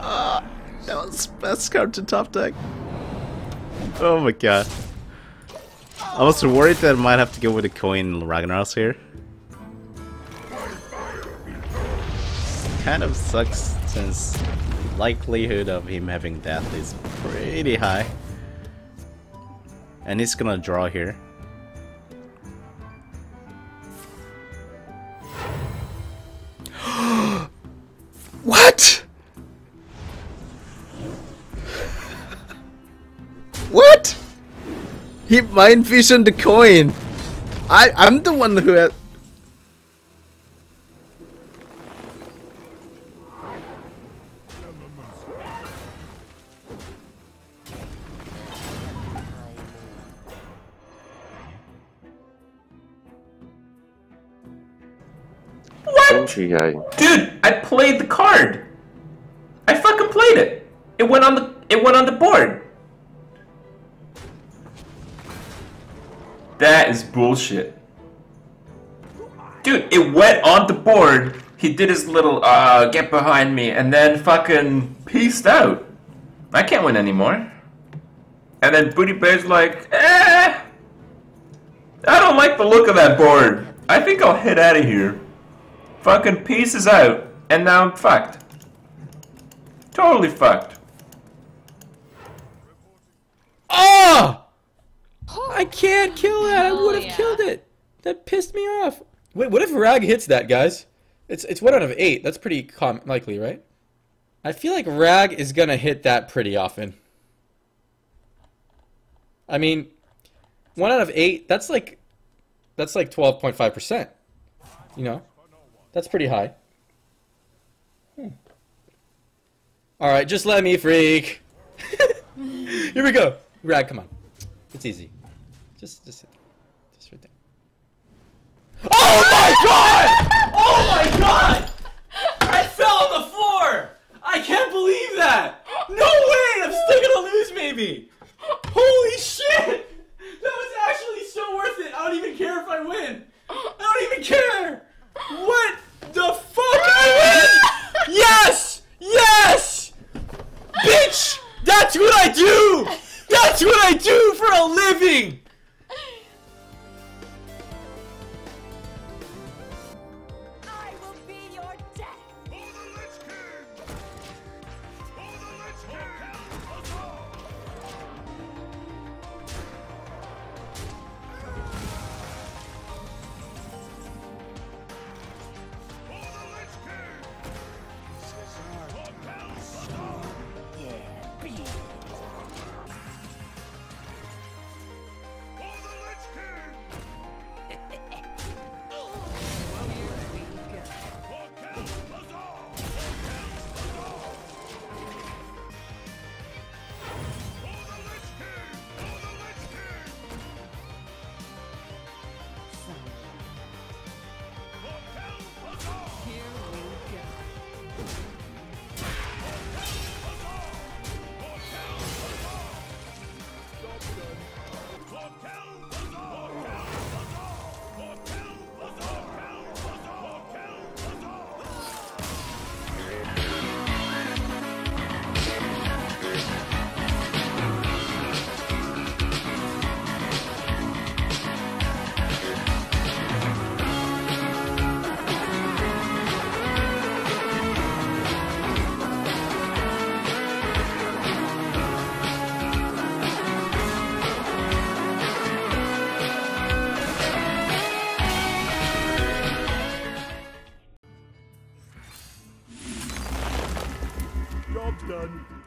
Ah, best card to top deck. Oh my god. I was worried that I might have to go with a coin Ragnaros here. Kind of sucks since likelihood of him having death is pretty high. And he's gonna draw here. What? He mind visioned the coin. I I'm the one who had. Country. Dude, I played the card. I fucking played it. It went on the it went on the board. That is bullshit. Dude, it went on the board. He did his little uh get behind me and then fucking pieced out. I can't win anymore. And then Booty Bear's like, eh. I don't like the look of that board. I think I'll head out of here. Fucking pieces out, and now I'm fucked. Totally fucked. Oh! I can't kill that. I would have yeah. killed it. That pissed me off. Wait, what if Rag hits that, guys? It's it's one out of eight. That's pretty com- likely, right? I feel like Rag is gonna hit that pretty often. I mean, one out of eight. That's like, that's like twelve point five percent. You know, that's pretty high. Hmm. All right, just let me freak. Here we go. Rag, come on. It's easy. Just, just, just right there. Oh my god! Oh my god! I fell on the floor! I can't believe that! No way! I'm still gonna lose maybe! Holy shit! That was actually so worth it! I don't even care if I win! I don't even care! What the fuck? I win! Yes! Yes! Bitch! That's what I do! That's what I do for a living! done.